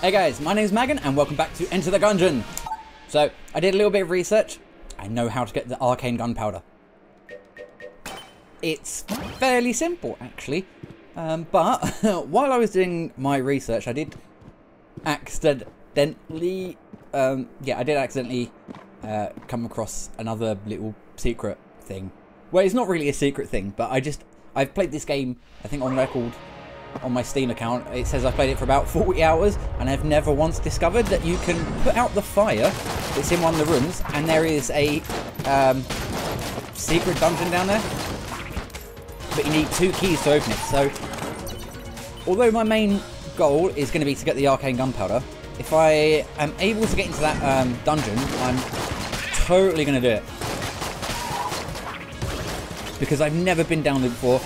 Hey guys, my name's Magon and welcome back to Enter the Gungeon. So, I did a little bit of research. I know how to get the arcane gunpowder. It's fairly simple actually. Um, but while I was doing my research, I did accidentally, um, yeah, I did accidentally uh, come across another little secret thing. Well, it's not really a secret thing, but I just, I've played this game, I think on record, on my Steam account. It says I've played it for about 40 hours, and I've never once discovered that you can put out the fire that's in one of the rooms, and there is a um, secret dungeon down there. But you need two keys to open it, so although my main goal is going to be to get the arcane gunpowder, if I am able to get into that um, dungeon, I'm totally going to do it. Because I've never been down there before.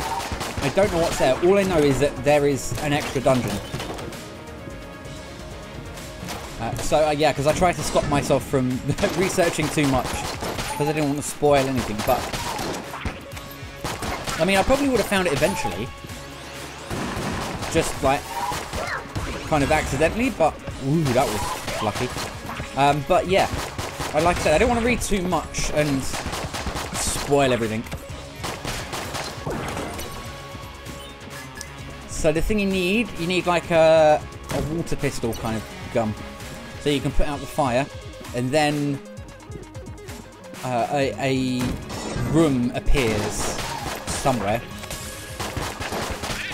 I don't know what's there. All I know is that there is an extra dungeon. Uh, so, uh, yeah, because I tried to stop myself from researching too much. Because I didn't want to spoil anything. But, I mean, I probably would have found it eventually. Just, like, kind of accidentally. But, ooh, that was lucky. Um, but, yeah. I Like I said, I don't want to read too much and spoil everything. So the thing you need, you need like a, a water pistol kind of gun. So you can put out the fire, and then uh, a, a room appears somewhere.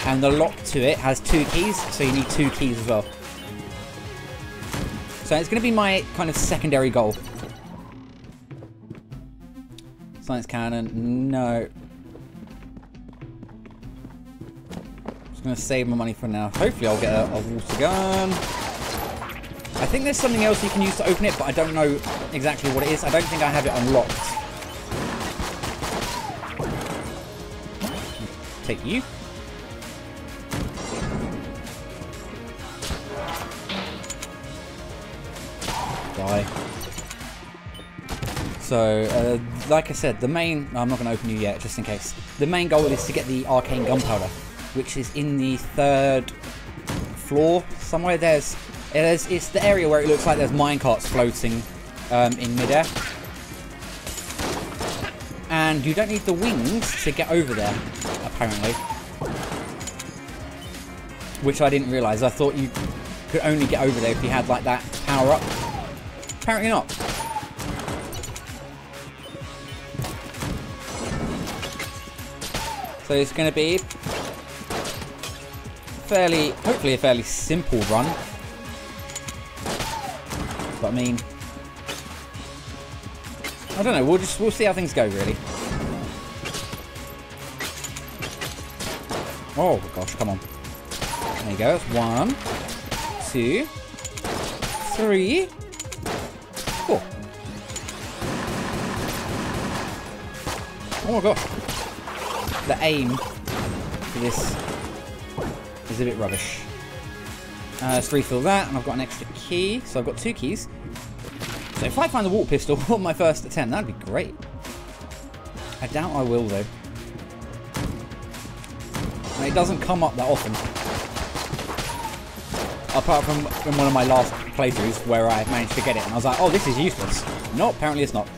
And the lock to it has two keys, so you need two keys as well. So it's going to be my kind of secondary goal. Science cannon, no. Going to save my money for now. Hopefully I'll get a, a water gun. I think there's something else you can use to open it, but I don't know exactly what it is. I don't think I have it unlocked. Take you. Die. So, uh, like I said, the main... I'm not going to open you yet, just in case. The main goal is to get the arcane gunpowder which is in the third floor somewhere. There's, there's it's the area where it looks like there's minecarts floating um, in midair. And you don't need the wings to get over there, apparently. Which I didn't realise. I thought you could only get over there if you had like that power up. Apparently not. So it's going to be fairly, hopefully a fairly simple run. But I mean, I don't know. We'll just we'll see how things go really. Oh gosh, come on. There you go. It's one, two, three, four. Oh my gosh. The aim for this is a bit rubbish. Uh, let's refill that, and I've got an extra key, so I've got two keys. So if I find the water pistol on my first attempt, that'd be great. I doubt I will, though. And it doesn't come up that often. Apart from in one of my last playthroughs where I managed to get it, and I was like, oh, this is useless. No, apparently it's not.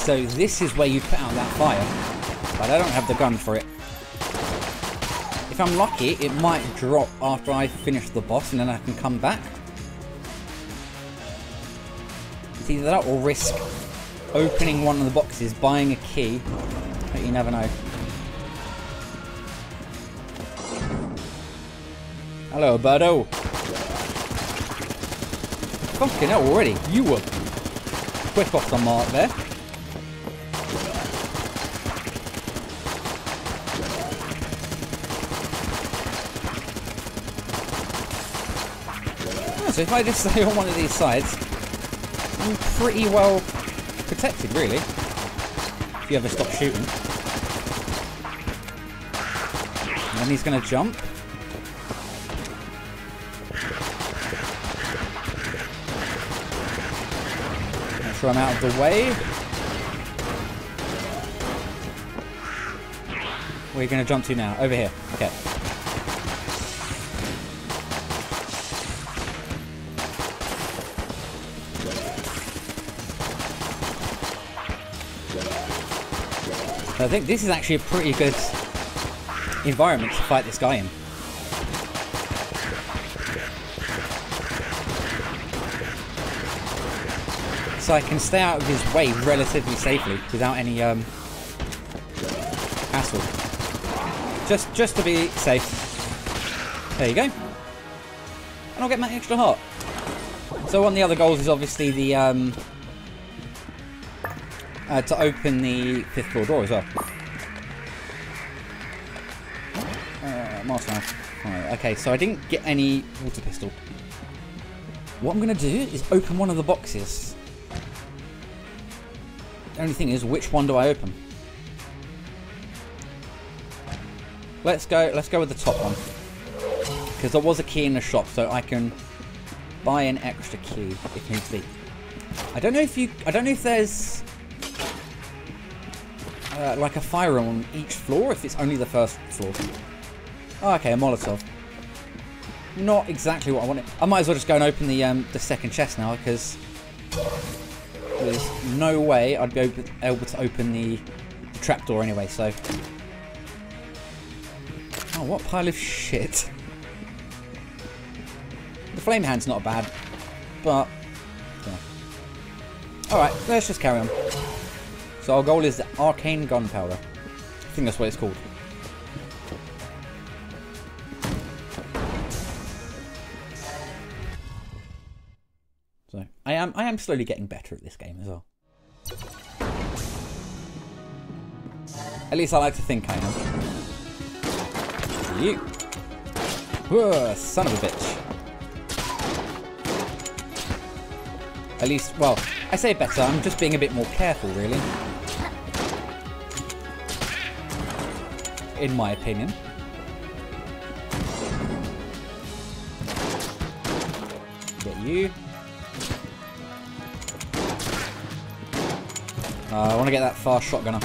So this is where you put out that fire. But I don't have the gun for it. If I'm lucky, it might drop after I finish the boss and then I can come back. It's either that or risk opening one of the boxes, buying a key. But you never know. Hello, Birdo. Fucking hell already. You were quick off the mark there. So if I just stay on one of these sides, I'm pretty well protected, really. If you ever stop shooting. And then he's going to jump. sure I'm out of the way. Where are you going to jump to now? Over here. Okay. I think this is actually a pretty good environment to fight this guy in. So I can stay out of his way relatively safely without any um, hassle. Just, just to be safe. There you go. And I'll get my extra heart. So one of the other goals is obviously the um, uh, to open the fifth floor door as well. Uh, Marshmallow. Right, okay, so I didn't get any water pistol. What I'm going to do is open one of the boxes. The only thing is, which one do I open? Let's go. Let's go with the top one because there was a key in the shop, so I can buy an extra key if needs be. I don't know if you. I don't know if there's uh, like a fire on each floor. If it's only the first floor. Oh, okay, a Molotov. Not exactly what I wanted. I might as well just go and open the um, the second chest now because there's no way I'd be able to open the trapdoor anyway. So Oh, what pile of shit. The flame hand's not bad, but... Yeah. Alright, let's just carry on. So our goal is the Arcane Gunpowder. I think that's what it's called. So, I am, I am slowly getting better at this game as well. At least I like to think I am. You. Whoa, son of a bitch. At least, well, I say better, I'm just being a bit more careful, really. In my opinion. Get you. Uh, I want to get that fast shotgunner.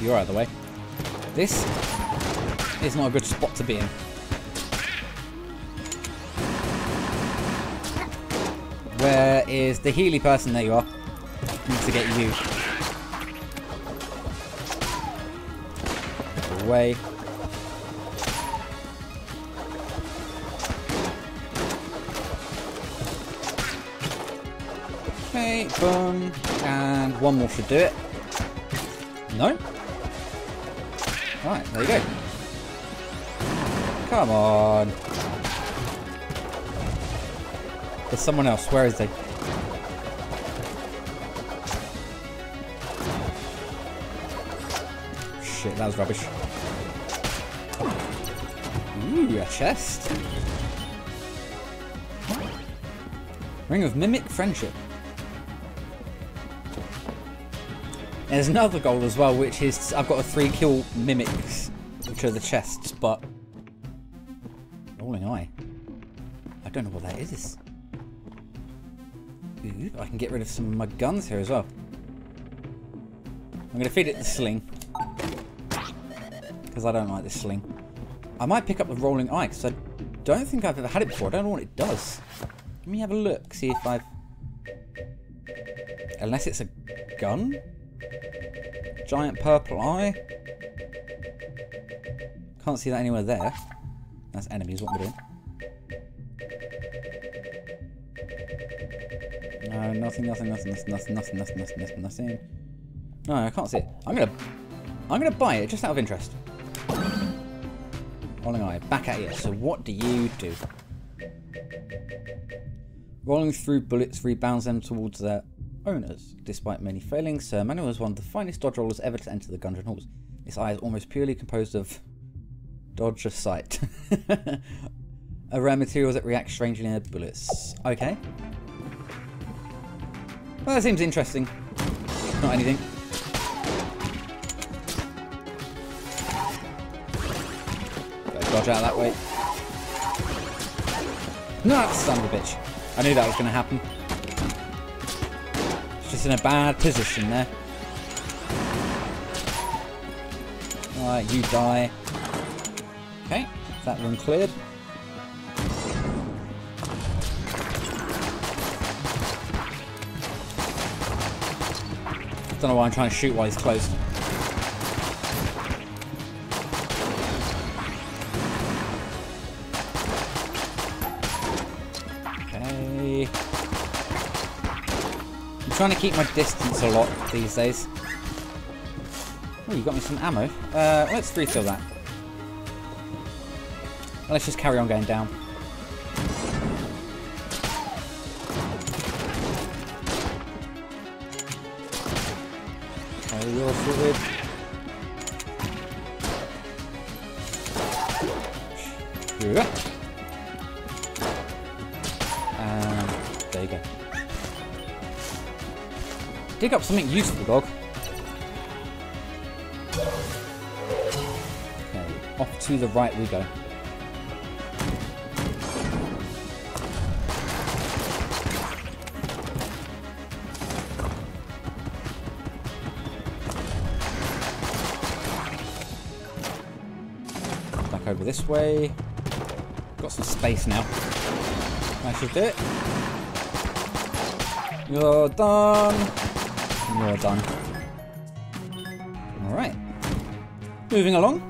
You're out of the way. This is not a good spot to be in. Where is the Healy person? There you are. To get you. Away. Okay, boom. And one more should do it. No? Right, there you go. Come on. There's someone else. Where is he? That was rubbish. Ooh, a chest. Ring of Mimic Friendship. There's another goal as well, which is I've got a three kill mimics, which are the chests, but rolling eye. I don't know what that is. Ooh, I can get rid of some of my guns here as well. I'm going to feed it the sling. Because I don't like this sling. I might pick up the rolling eye, because I don't think I've ever had it before. I don't know what it does. Let me have a look, see if I've... Unless it's a gun? Giant purple eye. Can't see that anywhere there. That's enemies, what we're doing. No, nothing, nothing, nothing, nothing, nothing, nothing, nothing, nothing, nothing. No, I can't see it. I'm gonna I'm gonna buy it just out of interest. Rolling eye, back at you. So what do you do? Rolling through bullets rebounds them towards their owners. Despite many failings, Sir Manuel was one of the finest dodge rollers ever to enter the Gungeon Halls. His eye is almost purely composed of dodge sight. a rare material that reacts strangely near bullets. Okay. Well, that seems interesting. Not anything. Dodge out that way. No, son of a bitch. I knew that was going to happen. It's just in a bad position there. Alright, you die. Okay, that room cleared. Don't know why I'm trying to shoot while he's close. Trying to keep my distance a lot these days. Oh, you got me some ammo. Uh, let's refill that. Let's just carry on going down. You're. Dig up something useful, dog. Okay, off to the right we go. Back over this way. Got some space now. That should do it. You're done. You're done. Alright. Moving along.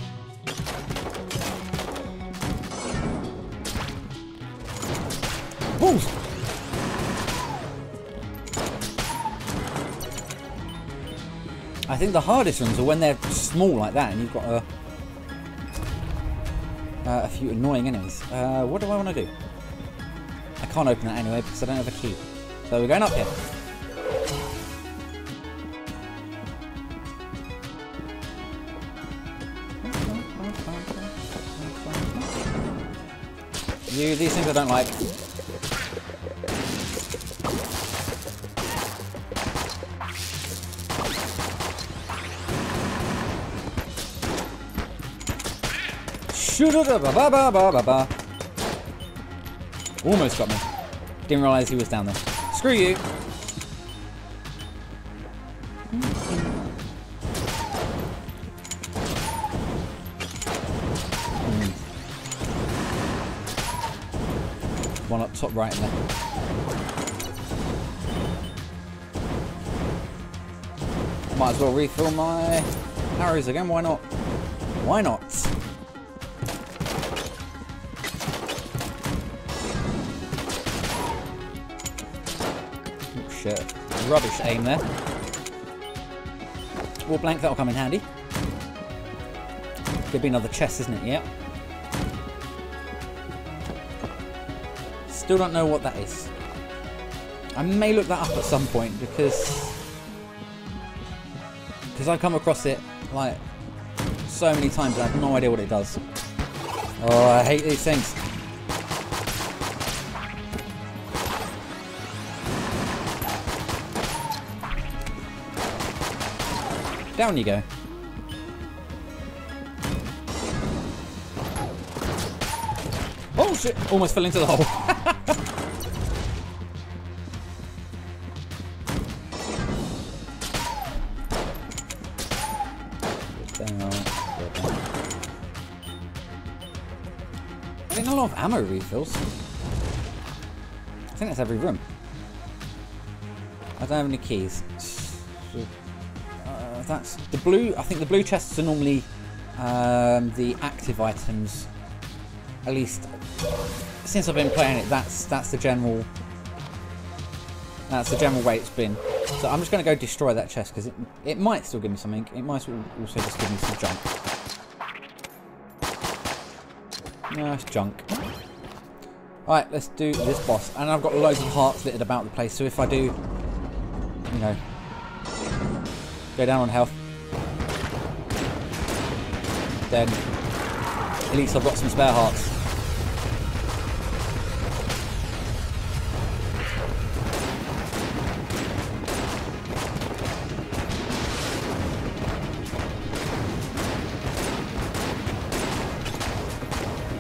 Balls! I think the hardest ones are when they're small like that and you've got a, uh, a few annoying enemies. Uh, what do I want to do? I can't open that anyway because I don't have a key. So we're going up here. You, these things I don't like. Almost got me. Didn't realise he was down there. Screw you. Top right there. Might as well refill my arrows again, why not? Why not? Oh, shit. Rubbish aim there. Wall blank, that'll come in handy. Could be another chest, isn't it? Yep. Still don't know what that is. I may look that up at some point because because I've come across it like so many times I have no idea what it does. Oh, I hate these things. Down you go. Oh shit! Almost fell into the hole. ammo refills. I think that's every room. I don't have any keys. Uh, that's the blue. I think the blue chests are normally um, the active items. At least since I've been playing it, that's that's the general. That's the general way it's been. So I'm just going to go destroy that chest because it it might still give me something. It might also just give me some junk. It's junk. Alright, let's do this boss. And I've got loads of hearts littered about the place, so if I do, you know, go down on health, then at least I've got some spare hearts.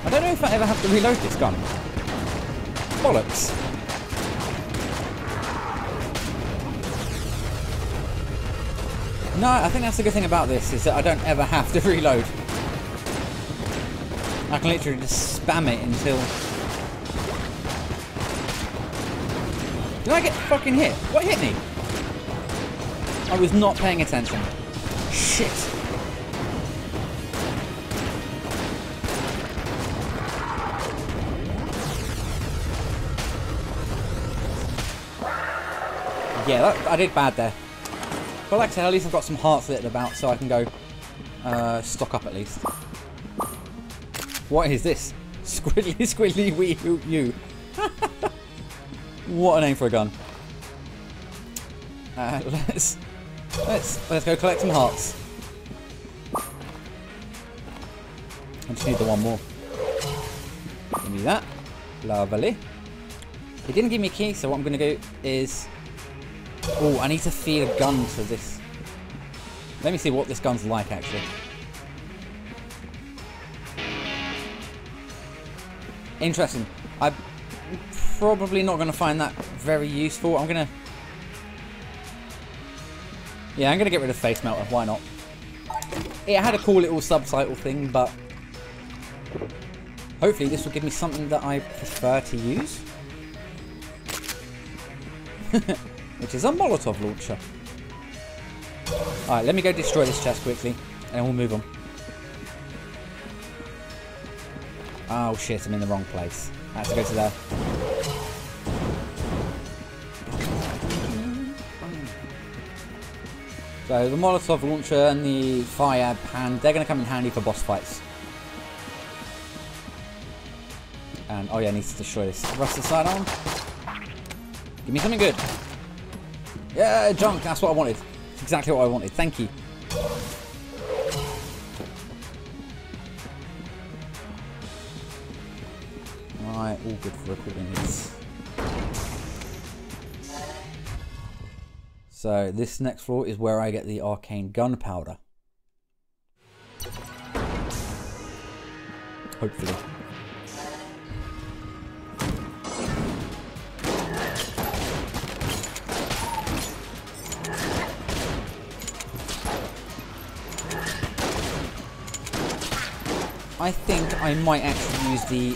I don't know if I ever have to reload this gun. Bollocks. No, I think that's the good thing about this, is that I don't ever have to reload. I can literally just spam it until... Did I get fucking hit? What hit me? I was not paying attention. Shit. Yeah, that, I did bad there. But like I said, at least I've got some hearts littered about so I can go uh, stock up at least. What is this? Squiddly squiddly wee hoot you. what a name for a gun. Uh, let's let's let's go collect some hearts. I just need the one more. Give me that. Lovely. He didn't give me a key, so what I'm going to do is Oh, I need to feed a gun to this. Let me see what this gun's like, actually. Interesting. I'm probably not going to find that very useful. I'm going to... Yeah, I'm going to get rid of Face Melter. Why not? It had a cool little subtitle thing, but... Hopefully this will give me something that I prefer to use. which is a Molotov launcher. Alright, let me go destroy this chest quickly, and we'll move on. Oh shit, I'm in the wrong place. I have to go to there. So the Molotov launcher and the fire hand, they're going to come in handy for boss fights. And, oh yeah, I need to destroy this rusted sidearm. Give me something good. Yeah, junk. That's what I wanted. That's exactly what I wanted. Thank you. Right, all good for recording this. So this next floor is where I get the arcane gunpowder. Hopefully. I think I might actually use the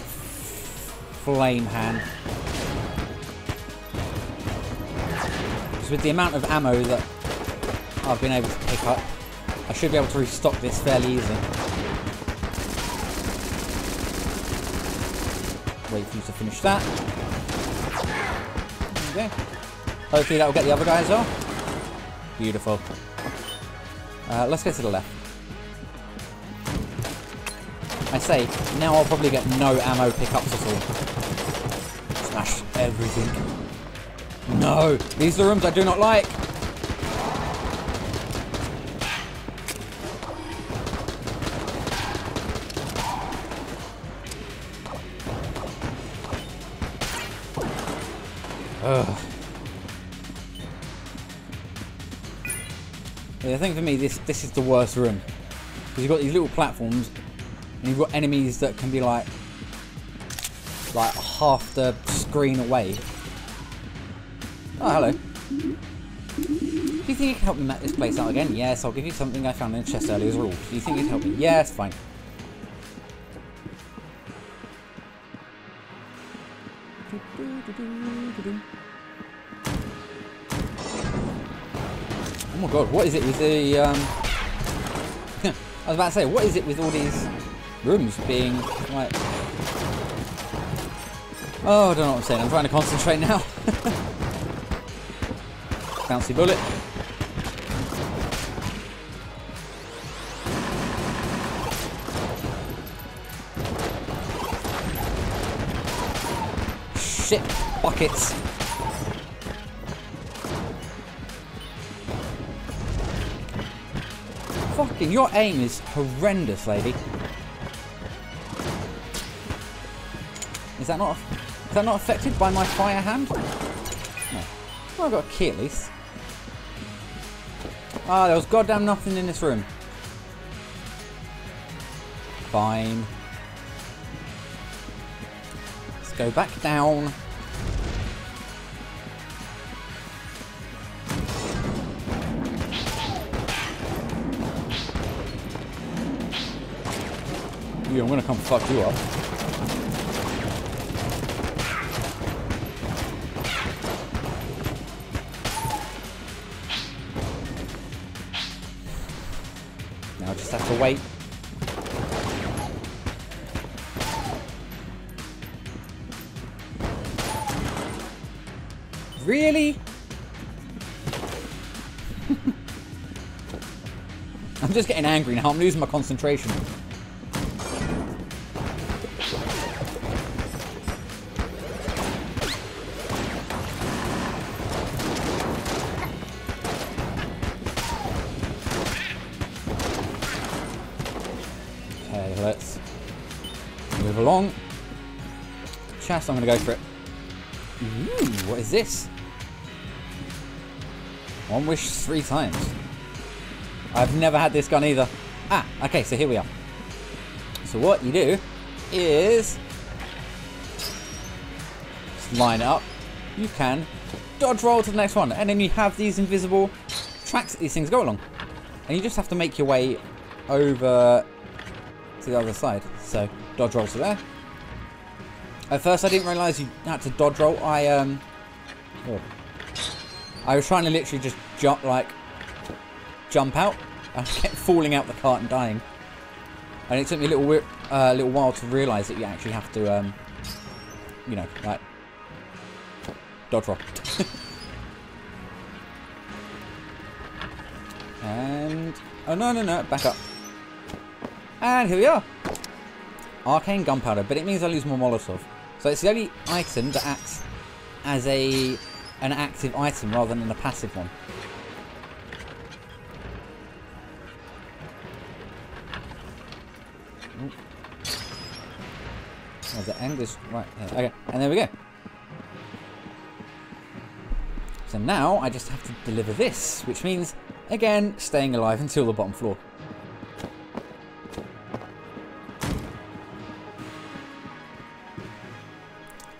flame hand. Because with the amount of ammo that I've been able to pick up, I should be able to restock this fairly easily. Wait for you to finish that. Okay. Hopefully that will get the other guy as well. Beautiful. Uh, let's go to the left. Say, now I'll probably get no ammo pickups at all. Smash everything. No! These are the rooms I do not like! Ugh. Yeah, I think for me this this is the worst room. Because you've got these little platforms you've got enemies that can be like, like half the screen away. Oh, hello. Do you think you can help me map this place out again? Yes, I'll give you something I found in the chest earlier as well. Do you think you can help me? Yes, fine. Oh my god, what is it with the, um... I was about to say, what is it with all these rooms being like... Oh, I don't know what I'm saying. I'm trying to concentrate now. Bouncy bullet. Shit. Buckets. Fucking, your aim is horrendous, lady. Is that not is that not affected by my fire hand? No. Well, I've got a key at least. Ah, there was goddamn nothing in this room. Fine. Let's go back down. I'm gonna come fuck you up. Just getting angry now. I'm losing my concentration. Okay, let's move along. Chest, I'm going to go for it. Ooh, what is this? One wish three times. I've never had this gun either. Ah, okay, so here we are. So what you do is just line up. You can dodge roll to the next one, and then you have these invisible tracks that these things go along. And you just have to make your way over to the other side. So dodge roll to there. At first I didn't realise you had to dodge roll. I um oh. I was trying to literally just jump like jump out. I kept falling out the cart and dying. And it took me a little uh, little while to realise that you actually have to um you know, like dodge roll. and oh no no no, back up. And here we are. Arcane gunpowder, but it means I lose more Molotov. So it's the only item that acts as a an active item rather than a passive one. The end is right here. Okay, and there we go. So now I just have to deliver this, which means, again, staying alive until the bottom floor.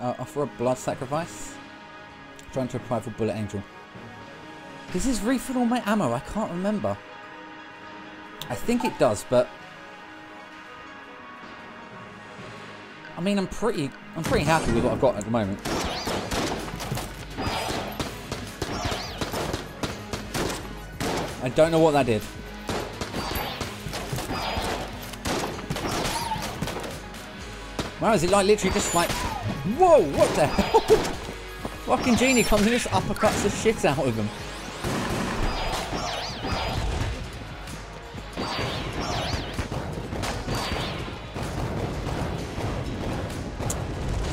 Uh, offer a blood sacrifice. Trying to apply for Bullet Angel. Does this refill all my ammo? I can't remember. I think it does, but... I mean, I'm pretty, I'm pretty happy with what I've got at the moment. I don't know what that did. Wow, is it like literally just like... Whoa, what the hell? Fucking Genie comes and just uppercuts the shit out of him.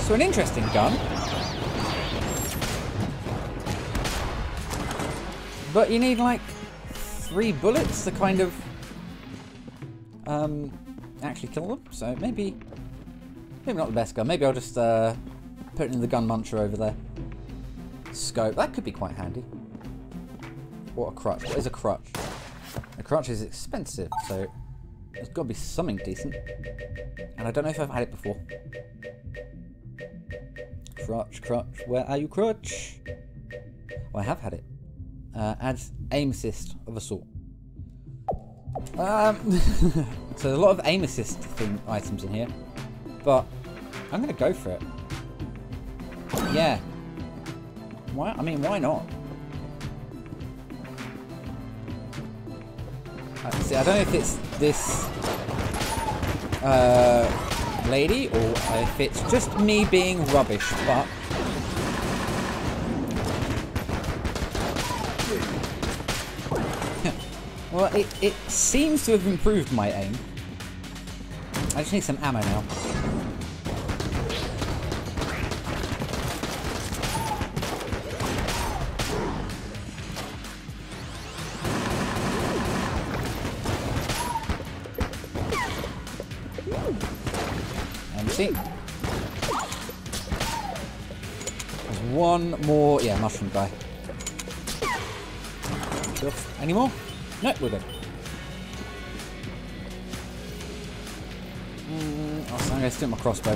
So an interesting gun. But you need like three bullets to kind of um, actually kill them. So maybe, maybe not the best gun. Maybe I'll just uh, put it in the gun muncher over there. Scope. That could be quite handy. What a crutch. What is a crutch? A crutch is expensive, so there's got to be something decent. And I don't know if I've had it before. Crutch, crutch. Where are you, crutch? Well, I have had it. Uh, adds aim assist of a sort. Um, so there's a lot of aim assist thing items in here, but I'm gonna go for it. Yeah. Why? I mean, why not? Uh, see, I don't know if it's this uh, lady or if it's just me being rubbish, but Well, it, it seems to have improved my aim. I just need some ammo now. Any more? No, we're good. Mm, oh, so I'm going to stick my crossbow.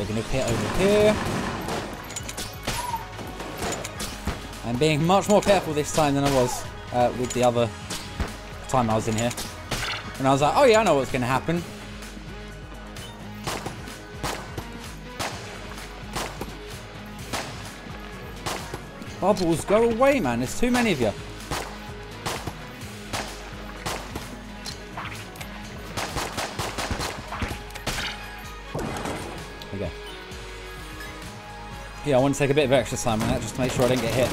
They're going to appear over here. I'm being much more careful this time than I was uh, with the other time I was in here. And I was like, oh yeah, I know what's going to happen. Bubbles, go away, man. There's too many of you. Yeah, I want to take a bit of extra time on that just to make sure I don't get hit.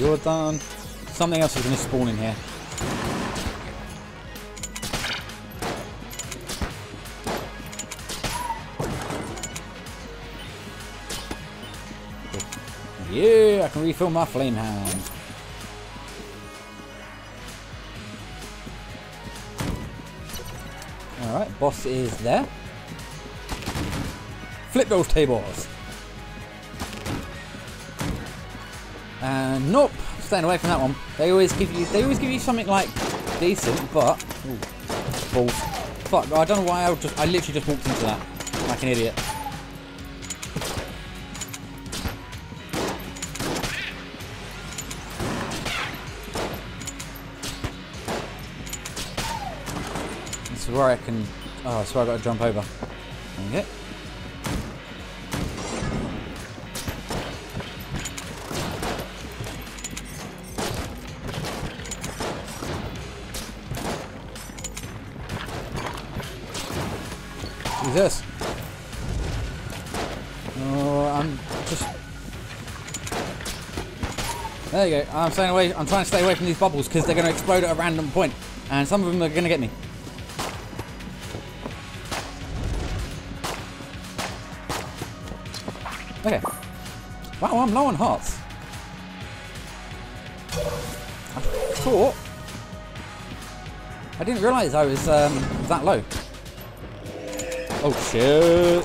You're done. Something else is going to spawn in here. Can my flame hand. Alright, boss is there. Flip those tables. And nope, staying away from that one. They always give you they always give you something like decent, but ooh, balls. Fuck, I don't know why I just I literally just walked into that like an idiot. Where I can oh where I gotta jump over. Okay. Jesus. Oh, I'm just. There you go. I'm staying away. I'm trying to stay away from these bubbles because they're going to explode at a random point, and some of them are going to get me. Wow, I'm low on hearts. I thought. I didn't realise I was um, that low. Oh shit!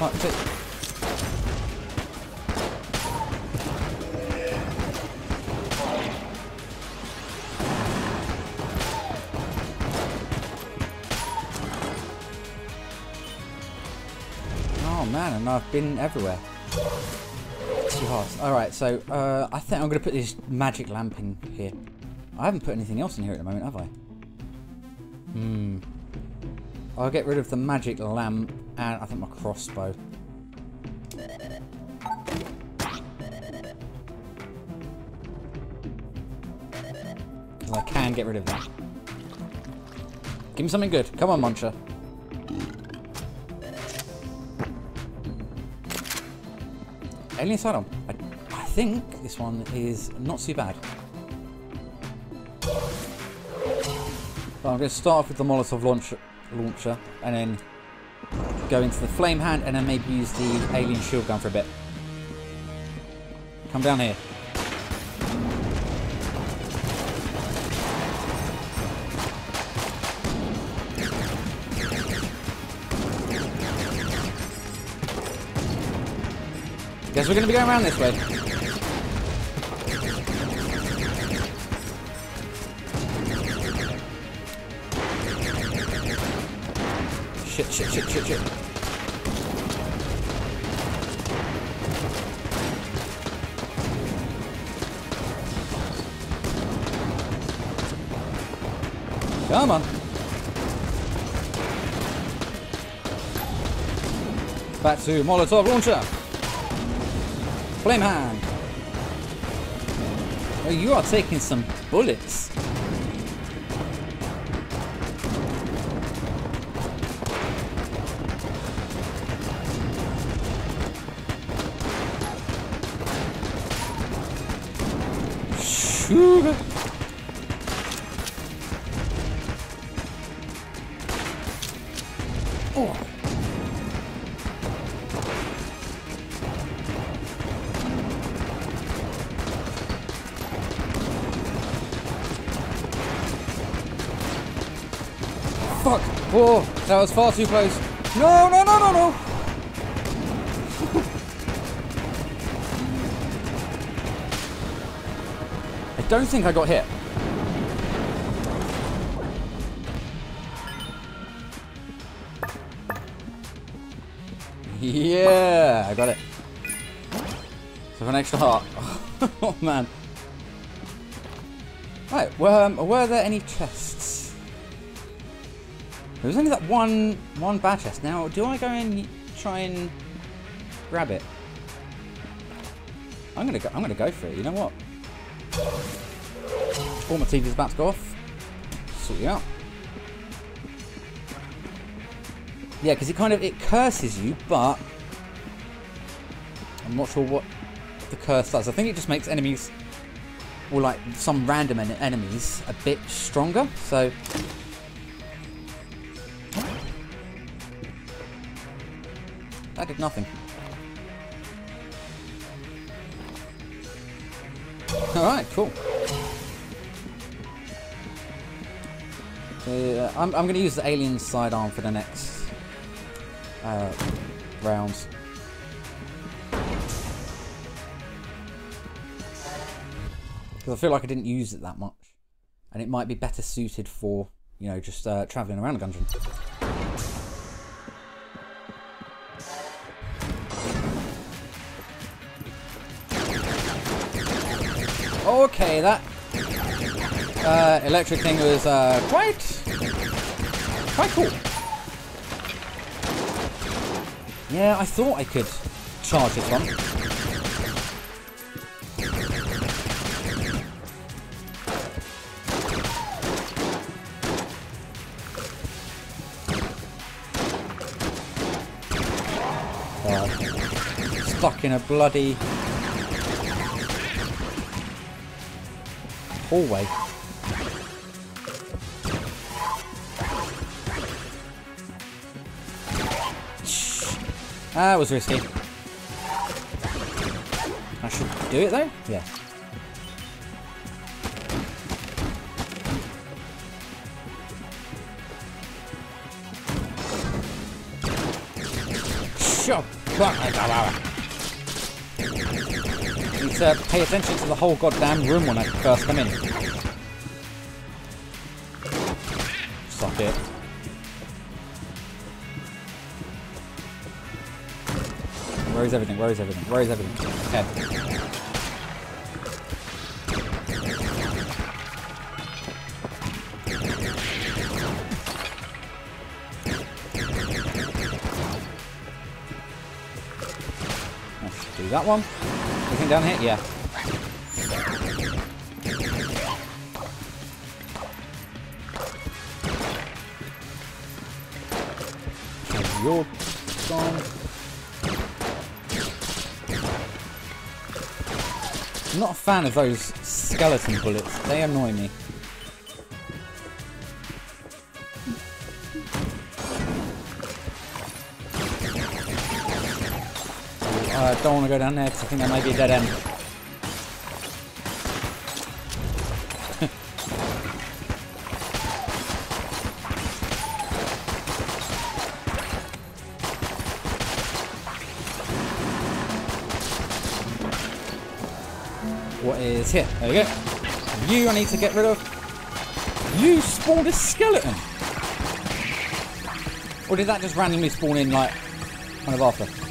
Oh, and I've been everywhere. Alright, so uh, I think I'm going to put this magic lamp in here. I haven't put anything else in here at the moment, have I? Hmm. I'll get rid of the magic lamp and I think my crossbow. I can get rid of that. Give me something good. Come on, Muncher. Alien Asylum. I, I think this one is not too bad. I'm going to start off with the Molotov launcher and then go into the flame hand and then maybe use the alien shield gun for a bit. Come down here. Guess we're to be going around this way. Shit, shit, shit, shit, shit. Come on. Back to Molotov launcher. Flame hand. Oh, you are taking some bullets. Was far too close. No, no, no, no, no! I don't think I got hit. Yeah, I got it. So an extra heart. oh man. Right, well, um, were there any chests? There was only that one one bad chest. Now, do I go and try and grab it? I'm gonna go. I'm gonna go for it. You know what? All my TV's about to go off. Sort you out. Yeah, because it kind of it curses you, but I'm not sure what the curse does. I think it just makes enemies, or like some random en enemies, a bit stronger. So that did nothing. All right, cool. Uh, I'm, I'm going to use the alien sidearm for the next uh, rounds. Because I feel like I didn't use it that much. And it might be better suited for, you know, just uh, travelling around the dungeon. Okay, that uh, electric thing was uh, quite, quite cool. Yeah, I thought I could charge this one. God. Stuck in a bloody hallway. Ah, that was risky. I should do it though? Yeah. Need to pay attention to the whole goddamn room when I first come in. Suck it. Where is everything? Where is everything? Where is everything? Okay. Let's do that one. Anything down here? Yeah. Okay, You're. I'm not a fan of those skeleton bullets. They annoy me. I uh, don't want to go down there because I think that might be a dead end. Is here? There we go. You I need to get rid of. You spawned a skeleton! Or did that just randomly spawn in like kind of after?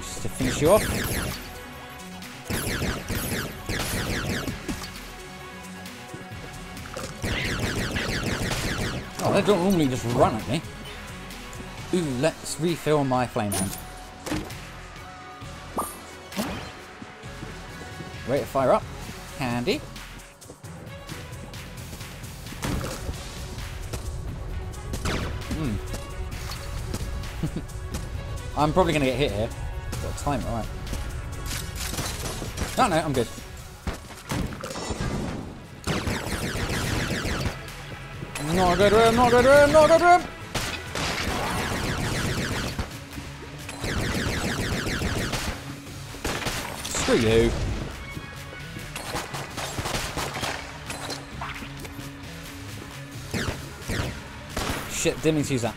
Just to finish you off. Oh, they don't normally just run at me. Ooh, let's refill my flame hand. Wait to fire up. Candy. Hmm. I'm probably going to get hit here. Got time, alright. No, no, I'm good. Not good room, not good room, not good room! Screw you. Shit, didn't mean to use that.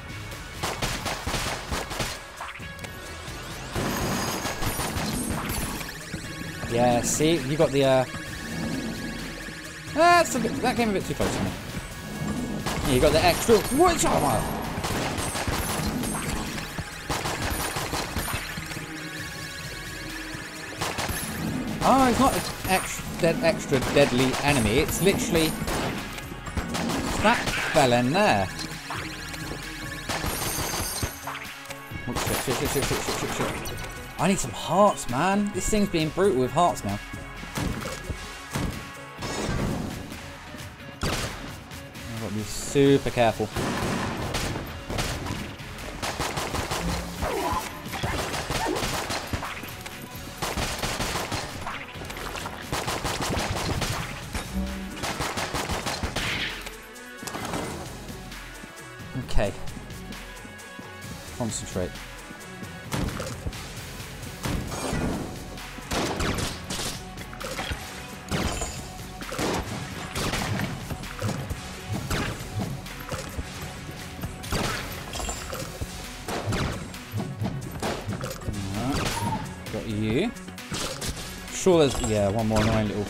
Yeah, see, you got the, uh... That's a bit, that came a bit too close to me. You got the extra... What? Oh, it's not an extra, dead, extra deadly enemy. It's literally that fell in there. Oh, shit, shit, shit, I need some hearts, man. This thing's being brutal with hearts now. I've got to be super careful. Yeah, one more annoying little...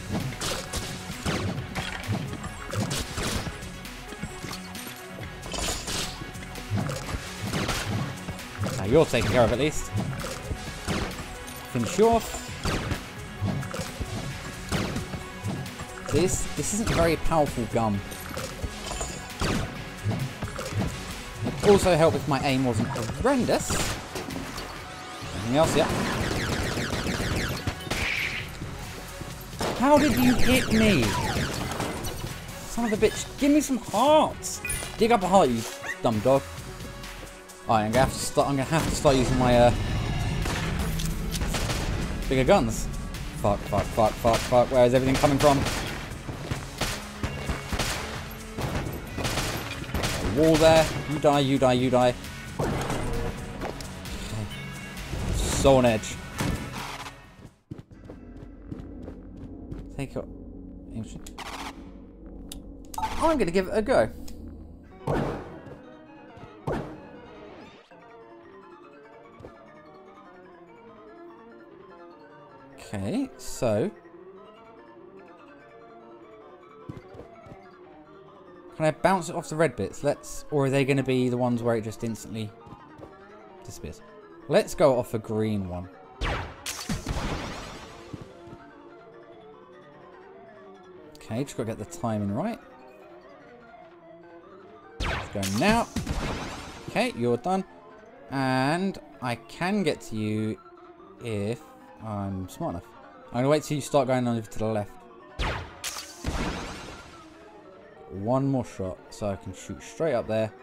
Now you're taken care of at least. Finish off. This, this isn't a very powerful gun. It also helped if my aim wasn't horrendous. Anything else? Yeah. How did you hit me? Son of a bitch. Give me some hearts. Dig up a heart, you dumb dog. Alright, I'm gonna have to start I'm gonna have to start using my uh bigger guns. Fuck, fuck, fuck, fuck, fuck. Where is everything coming from? A wall there. You die, you die, you die. So on edge. Oh, I'm gonna give it a go. Okay, so... Can I bounce it off the red bits? Let's... Or are they going to be the ones where it just instantly disappears? Let's go off a green one. Okay, just got to get the timing right. Let's go now. Okay, you're done. And I can get to you if I'm smart enough. I'm to wait till you start going over to the left. One more shot so I can shoot straight up there.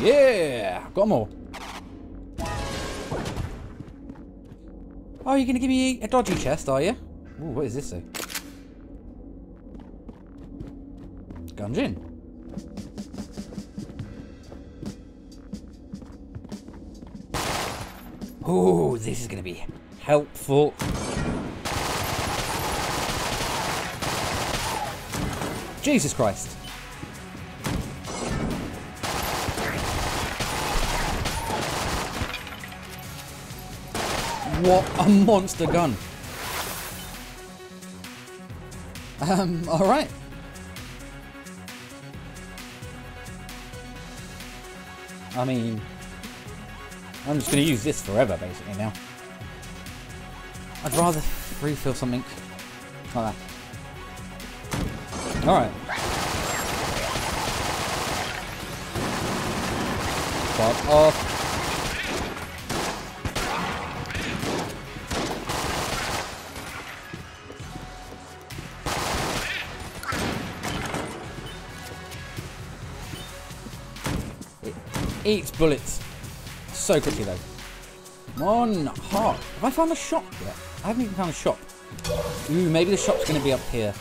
Yeah! Got more. Oh, you're going to give me a dodgy chest, are you? Ooh, what is this say? Gungeon. Oh, this is going to be helpful. Jesus Christ. What a monster gun. Um, alright. I mean, I'm just going to use this forever, basically, now. I'd rather refill something like that. Alright. Fuck off. Eats bullets so quickly though. One heart. Have I found a shop yet? I haven't even found a shop. Ooh, maybe the shop's going to be up here.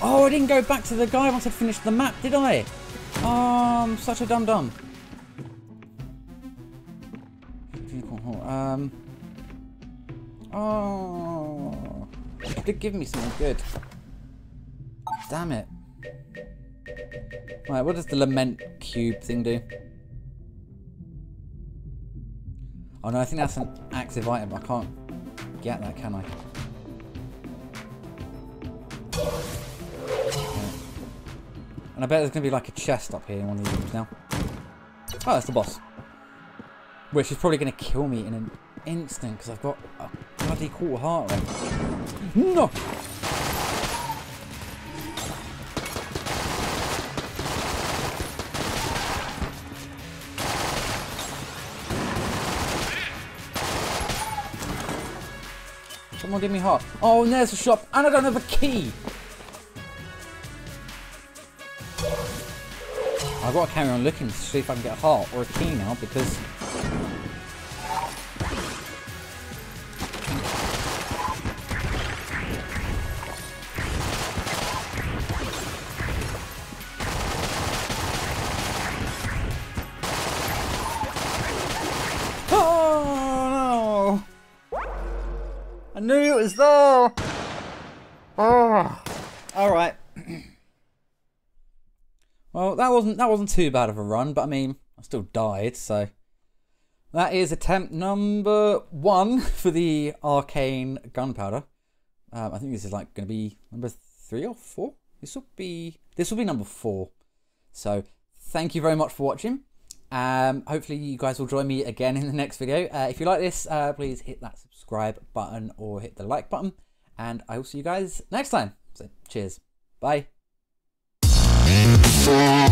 Oh, I didn't go back to the guy once I finished the map, did I? I'm such a dum-dum. Um. Oh. It did give me something good. Damn it. Right, what does the lament cube thing do? Oh no, I think that's an active item. I can't get that, can I? And I bet there's going to be like a chest up here in one of these rooms now. Oh, that's the boss. Which is probably going to kill me in an instant because I've got a bloody cool heart rate. No! Someone give me heart. Oh, and there's a shop, and I don't have a key. I've got to carry on looking to see if I can get a heart or a key now because... wasn't that wasn't too bad of a run, but I mean, I still died, so that is attempt number one for the arcane gunpowder. Um, I think this is like going to be number three or four. This will be this will be number four. So thank you very much for watching. Um, hopefully you guys will join me again in the next video. Uh, if you like this, uh, please hit that subscribe button or hit the like button, and I will see you guys next time. So cheers, bye. We'll